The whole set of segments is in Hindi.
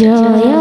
ya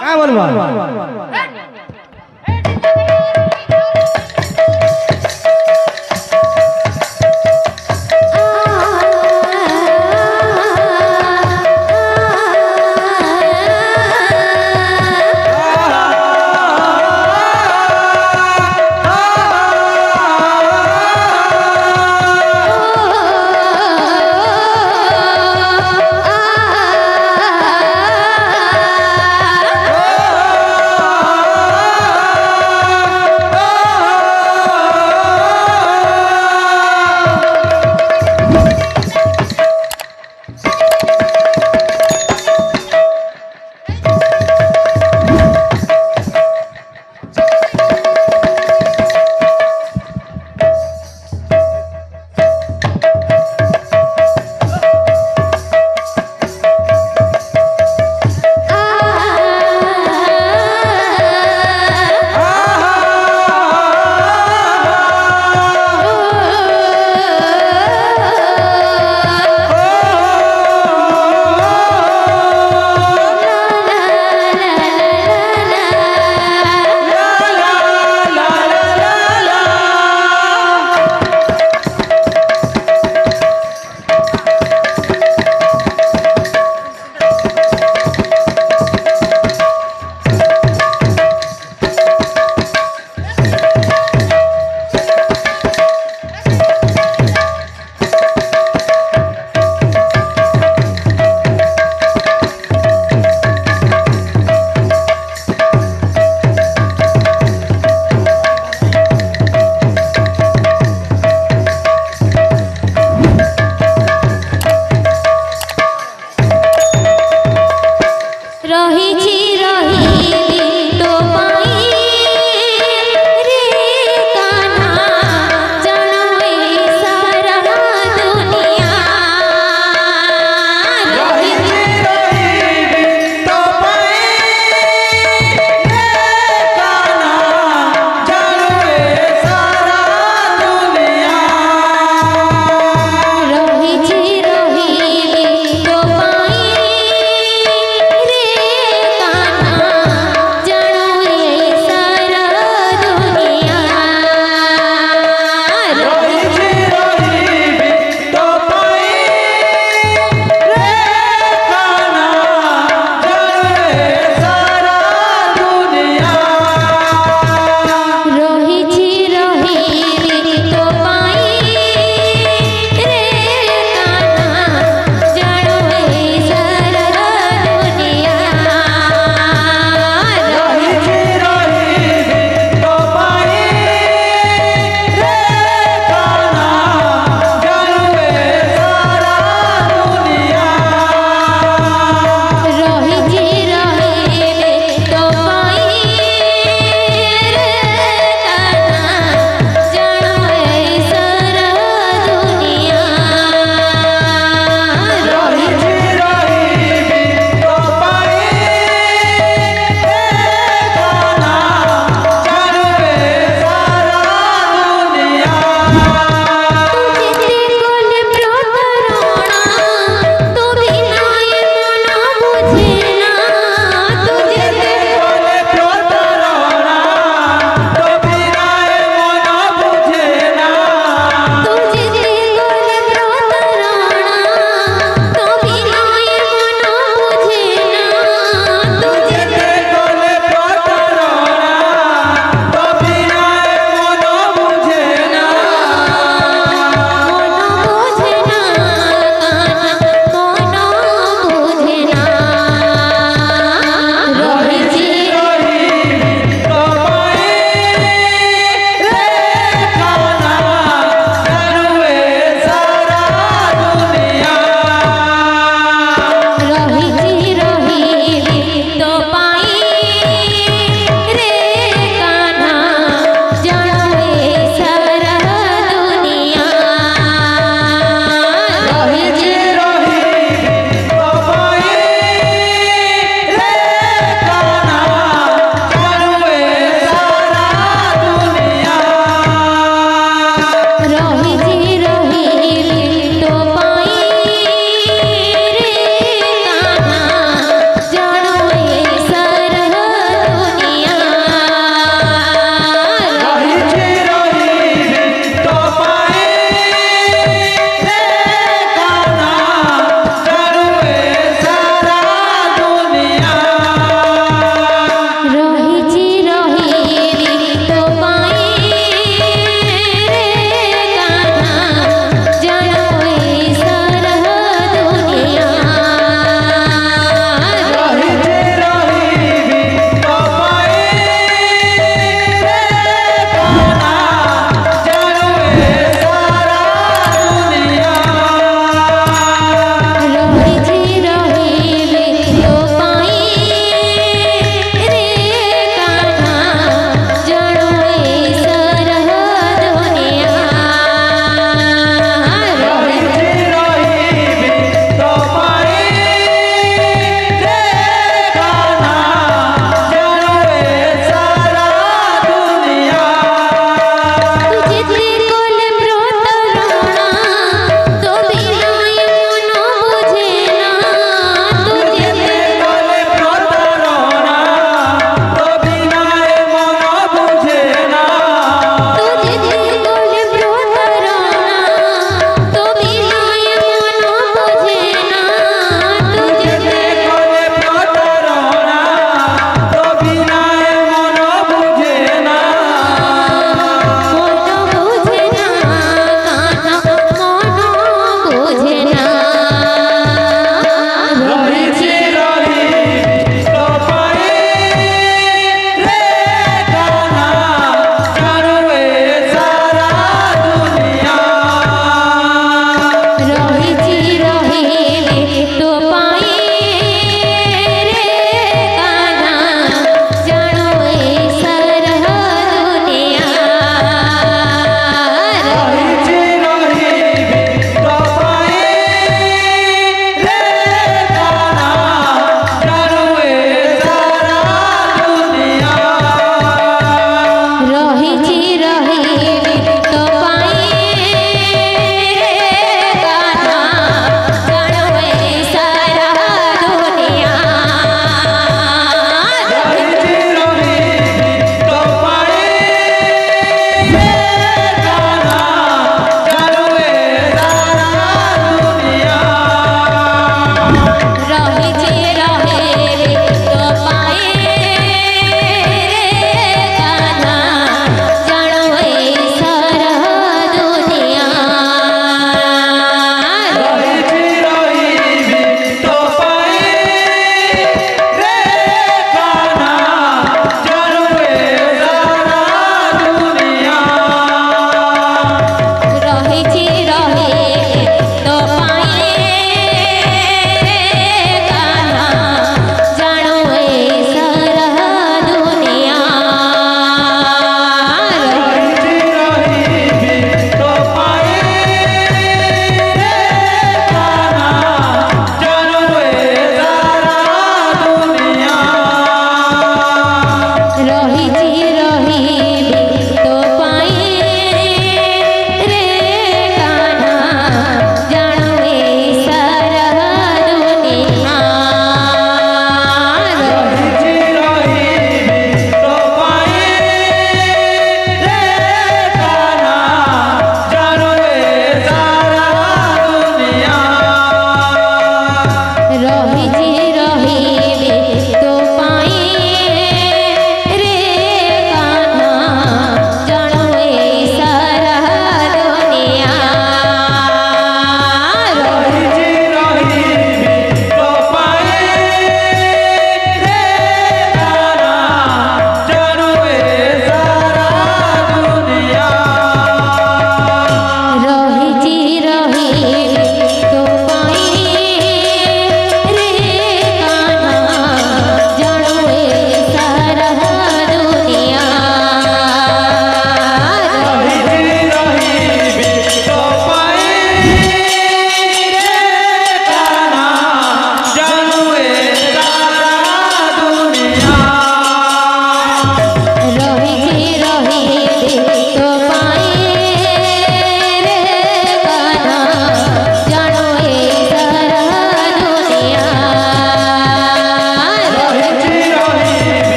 काय बोलबा